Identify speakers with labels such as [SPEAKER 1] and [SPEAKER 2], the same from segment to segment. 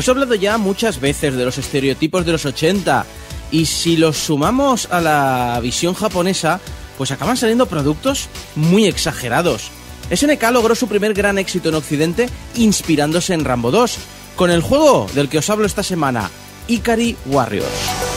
[SPEAKER 1] Os he hablado ya muchas veces de los estereotipos de los 80 y si los sumamos a la visión japonesa, pues acaban saliendo productos muy exagerados. SNK logró su primer gran éxito en Occidente inspirándose en Rambo 2, con el juego del que os hablo esta semana, Ikari Warriors.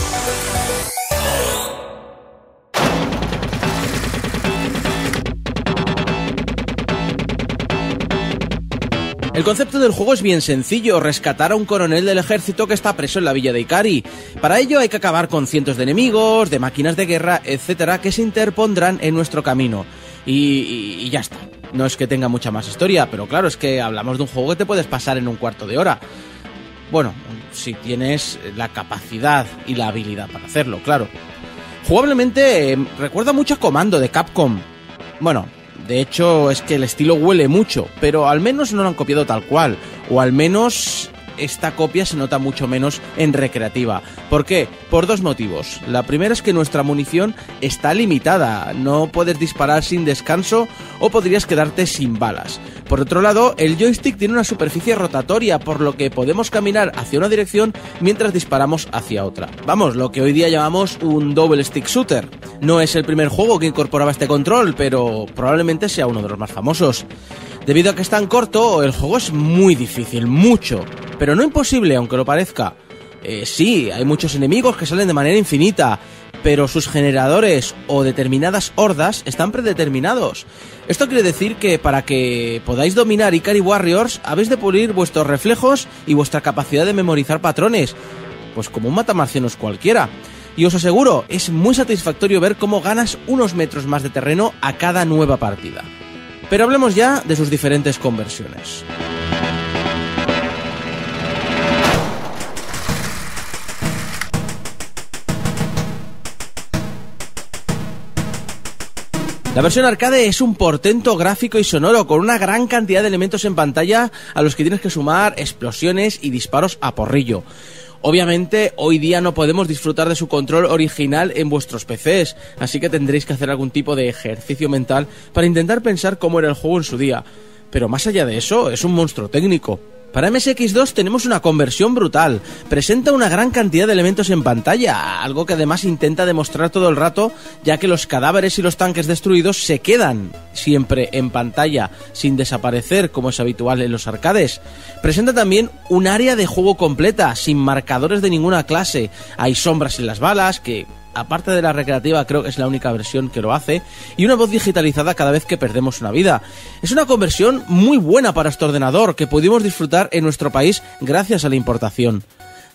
[SPEAKER 1] El concepto del juego es bien sencillo, rescatar a un coronel del ejército que está preso en la villa de Ikari. Para ello hay que acabar con cientos de enemigos, de máquinas de guerra, etcétera, que se interpondrán en nuestro camino. Y, ya está. No es que tenga mucha más historia, pero claro, es que hablamos de un juego que te puedes pasar en un cuarto de hora. Bueno, si tienes la capacidad y la habilidad para hacerlo, claro. Jugablemente eh, recuerda mucho a Comando de Capcom. Bueno, de hecho, es que el estilo huele mucho, pero al menos no lo han copiado tal cual, o al menos esta copia se nota mucho menos en recreativa. ¿Por qué? Por dos motivos. La primera es que nuestra munición está limitada, no puedes disparar sin descanso o podrías quedarte sin balas. Por otro lado, el joystick tiene una superficie rotatoria, por lo que podemos caminar hacia una dirección mientras disparamos hacia otra. Vamos, lo que hoy día llamamos un double stick shooter. No es el primer juego que incorporaba este control, pero probablemente sea uno de los más famosos. Debido a que es tan corto, el juego es muy difícil, mucho, pero no imposible, aunque lo parezca. Eh, sí, hay muchos enemigos que salen de manera infinita, pero sus generadores o determinadas hordas están predeterminados. Esto quiere decir que para que podáis dominar Ikari Warriors habéis de pulir vuestros reflejos y vuestra capacidad de memorizar patrones, pues como un matamarcianos cualquiera. Y os aseguro, es muy satisfactorio ver cómo ganas unos metros más de terreno a cada nueva partida. Pero hablemos ya de sus diferentes conversiones. La versión arcade es un portento gráfico y sonoro con una gran cantidad de elementos en pantalla a los que tienes que sumar explosiones y disparos a porrillo. Obviamente, hoy día no podemos disfrutar de su control original en vuestros PCs, así que tendréis que hacer algún tipo de ejercicio mental para intentar pensar cómo era el juego en su día. Pero más allá de eso, es un monstruo técnico. Para MSX2 tenemos una conversión brutal, presenta una gran cantidad de elementos en pantalla, algo que además intenta demostrar todo el rato, ya que los cadáveres y los tanques destruidos se quedan siempre en pantalla, sin desaparecer como es habitual en los arcades. Presenta también un área de juego completa, sin marcadores de ninguna clase, hay sombras en las balas, que aparte de la recreativa, creo que es la única versión que lo hace, y una voz digitalizada cada vez que perdemos una vida. Es una conversión muy buena para este ordenador que pudimos disfrutar en nuestro país gracias a la importación.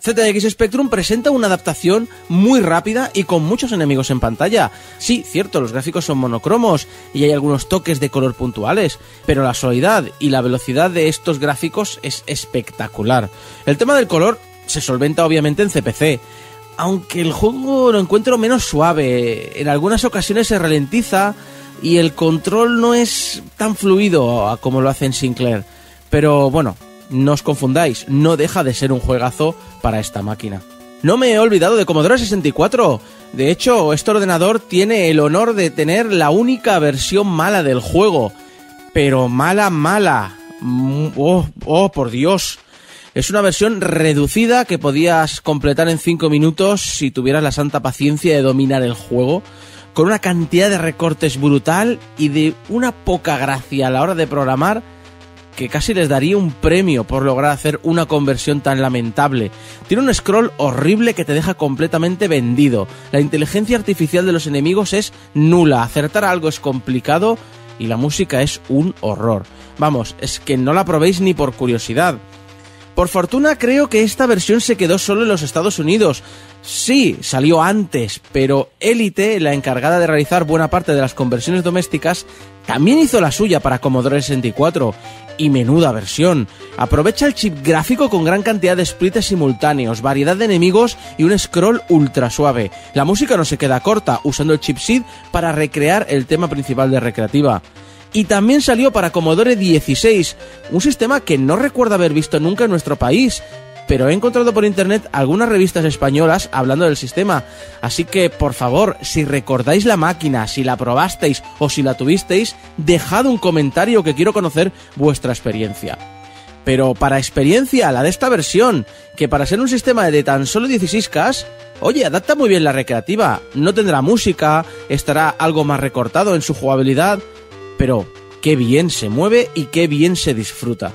[SPEAKER 1] ZX Spectrum presenta una adaptación muy rápida y con muchos enemigos en pantalla. Sí, cierto, los gráficos son monocromos y hay algunos toques de color puntuales, pero la suavidad y la velocidad de estos gráficos es espectacular. El tema del color se solventa obviamente en CPC, aunque el juego lo encuentro menos suave, en algunas ocasiones se ralentiza y el control no es tan fluido como lo hace en Sinclair. Pero bueno, no os confundáis, no deja de ser un juegazo para esta máquina. No me he olvidado de Commodore 64. De hecho, este ordenador tiene el honor de tener la única versión mala del juego. Pero mala, mala. Mm, oh, oh, por Dios. Es una versión reducida que podías completar en 5 minutos si tuvieras la santa paciencia de dominar el juego, con una cantidad de recortes brutal y de una poca gracia a la hora de programar que casi les daría un premio por lograr hacer una conversión tan lamentable. Tiene un scroll horrible que te deja completamente vendido. La inteligencia artificial de los enemigos es nula. Acertar algo es complicado y la música es un horror. Vamos, es que no la probéis ni por curiosidad. Por fortuna creo que esta versión se quedó solo en los Estados Unidos. Sí, salió antes, pero Elite, la encargada de realizar buena parte de las conversiones domésticas, también hizo la suya para Commodore 64. Y menuda versión. Aprovecha el chip gráfico con gran cantidad de splits simultáneos, variedad de enemigos y un scroll ultra suave. La música no se queda corta, usando el chip SID para recrear el tema principal de Recreativa y también salió para Commodore 16, un sistema que no recuerdo haber visto nunca en nuestro país, pero he encontrado por internet algunas revistas españolas hablando del sistema, así que por favor, si recordáis la máquina, si la probasteis o si la tuvisteis, dejad un comentario que quiero conocer vuestra experiencia. pero para experiencia, la de esta versión, que para ser un sistema de tan solo 16K, oye, adapta muy bien la recreativa, no tendrá música, estará algo más recortado en su jugabilidad, pero qué bien se mueve y qué bien se disfruta.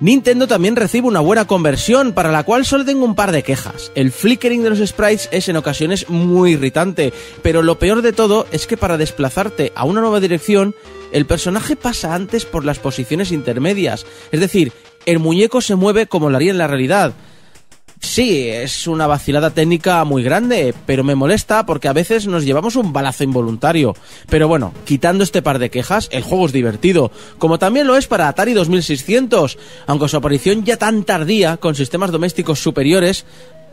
[SPEAKER 1] Nintendo también recibe una buena conversión, para la cual solo tengo un par de quejas. El flickering de los sprites es en ocasiones muy irritante, pero lo peor de todo es que para desplazarte a una nueva dirección, el personaje pasa antes por las posiciones intermedias, es decir, el muñeco se mueve como lo haría en la realidad. Sí, es una vacilada técnica muy grande, pero me molesta porque a veces nos llevamos un balazo involuntario. Pero bueno, quitando este par de quejas, el juego es divertido, como también lo es para Atari 2600, aunque su aparición ya tan tardía, con sistemas domésticos superiores,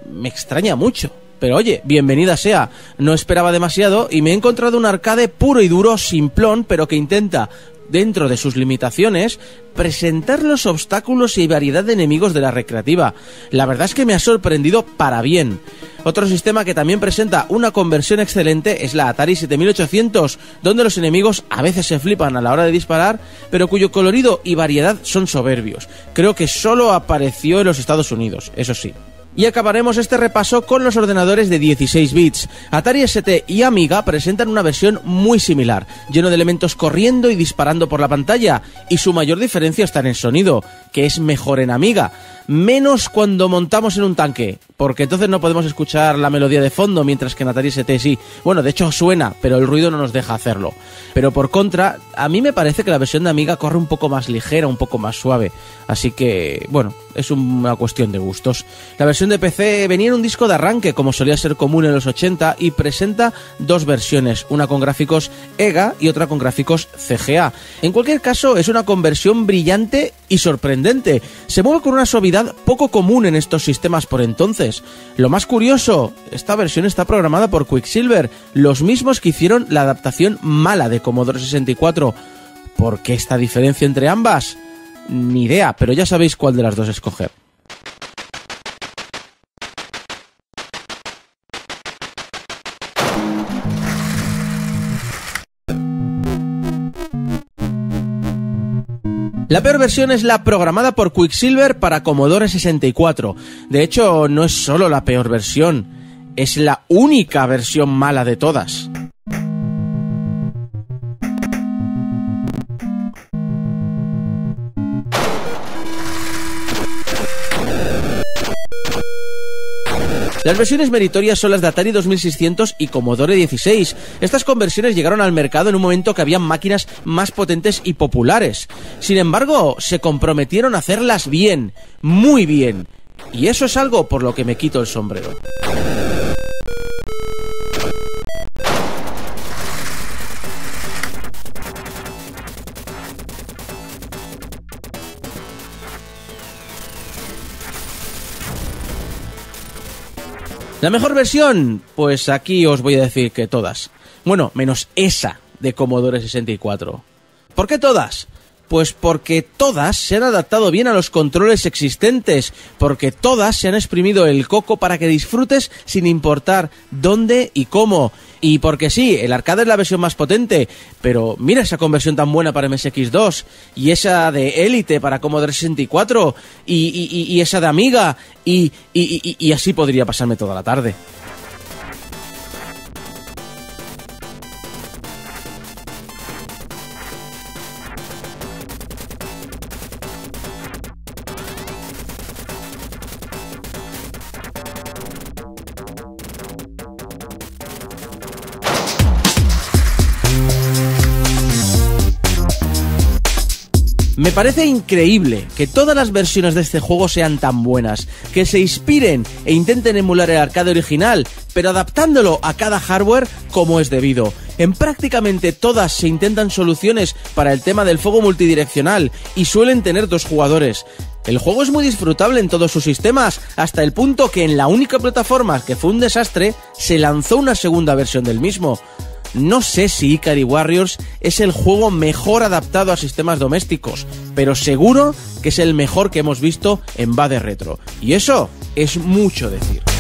[SPEAKER 1] me extraña mucho. Pero oye, bienvenida sea. No esperaba demasiado y me he encontrado un arcade puro y duro, simplón, pero que intenta dentro de sus limitaciones, presentar los obstáculos y variedad de enemigos de la recreativa. La verdad es que me ha sorprendido para bien. Otro sistema que también presenta una conversión excelente es la Atari 7800, donde los enemigos a veces se flipan a la hora de disparar, pero cuyo colorido y variedad son soberbios. Creo que solo apareció en los Estados Unidos, eso sí. Y acabaremos este repaso con los ordenadores de 16 bits. Atari ST y Amiga presentan una versión muy similar, lleno de elementos corriendo y disparando por la pantalla, y su mayor diferencia está en el sonido, que es mejor en Amiga, menos cuando montamos en un tanque, porque entonces no podemos escuchar la melodía de fondo, mientras que en Atari ST sí. Bueno, de hecho suena, pero el ruido no nos deja hacerlo. Pero por contra, a mí me parece que la versión de Amiga corre un poco más ligera, un poco más suave, así que, bueno, es una cuestión de gustos. La versión de PC venía en un disco de arranque, como solía ser común en los 80, y presenta dos versiones, una con gráficos EGA y otra con gráficos CGA. En cualquier caso, es una conversión brillante y sorprendente. Se mueve con una suavidad poco común en estos sistemas por entonces. Lo más curioso, esta versión está programada por Quicksilver, los mismos que hicieron la adaptación mala de Commodore 64. ¿Por qué esta diferencia entre ambas? Ni idea, pero ya sabéis cuál de las dos escoger. La peor versión es la programada por Quicksilver para Commodore 64. De hecho, no es solo la peor versión, es la única versión mala de todas. Las versiones meritorias son las de Atari 2600 y Commodore 16. Estas conversiones llegaron al mercado en un momento que había máquinas más potentes y populares. Sin embargo, se comprometieron a hacerlas bien, muy bien. Y eso es algo por lo que me quito el sombrero. ¿La mejor versión? Pues aquí os voy a decir que todas. Bueno, menos esa de Commodore 64. ¿Por qué todas? Pues porque todas se han adaptado bien a los controles existentes, porque todas se han exprimido el coco para que disfrutes sin importar dónde y cómo. Y porque sí, el arcade es la versión más potente, pero mira esa conversión tan buena para MSX2, y esa de Elite para Commodore 64, y, y, esa de Amiga, y así podría pasarme toda la tarde. Me parece increíble que todas las versiones de este juego sean tan buenas, que se inspiren e intenten emular el arcade original, pero adaptándolo a cada hardware como es debido. En prácticamente todas se intentan soluciones para el tema del fuego multidireccional y suelen tener dos jugadores. El juego es muy disfrutable en todos sus sistemas, hasta el punto que en la única plataforma que fue un desastre, se lanzó una segunda versión del mismo. No sé si Ikari Warriors es el juego mejor adaptado a sistemas domésticos, pero seguro que es el mejor que hemos visto en Bade Retro. Y eso es mucho decir.